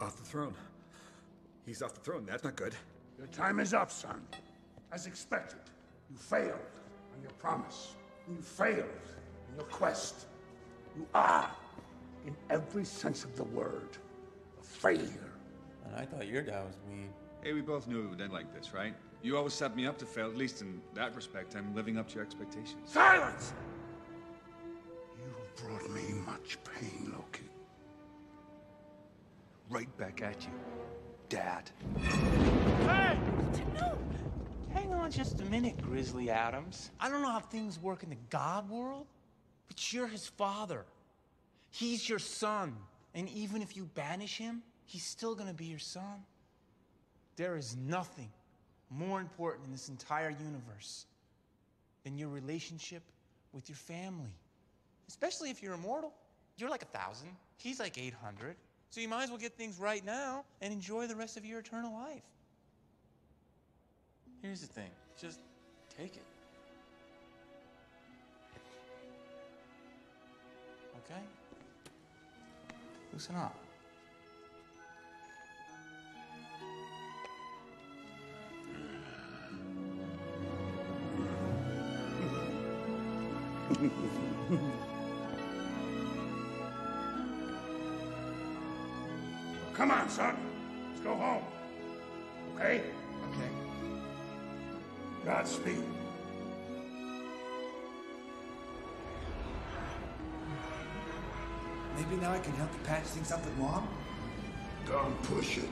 off the throne. He's off the throne. That's not good. Your time is up, son. As expected, you failed on your promise. You failed in your quest. You are, in every sense of the word, a failure. And I thought your dad was mean. Hey, we both knew it would end like this, right? You always set me up to fail, at least in that respect. I'm living up to your expectations. Silence! You have brought me much pain, Loki. Right back at you, Dad. Hey! No! Hang on just a minute, Grizzly Adams. I don't know how things work in the God world, but you're his father. He's your son. And even if you banish him, he's still gonna be your son. There is nothing more important in this entire universe than your relationship with your family. Especially if you're immortal. You're like a thousand, he's like 800. So you might as well get things right now and enjoy the rest of your eternal life. Here's the thing just take it. Okay? Loosen up. Come on, son. Let's go home. Okay? Okay. Godspeed. Maybe now I can help you patch things up with Mom? Don't push it.